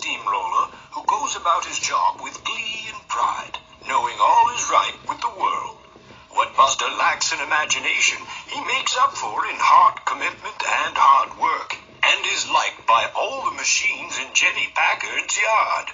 Steamroller, who goes about his job with glee and pride, knowing all is right with the world. What Buster lacks in imagination, he makes up for in hard commitment and hard work, and is liked by all the machines in Jenny Packard's yard.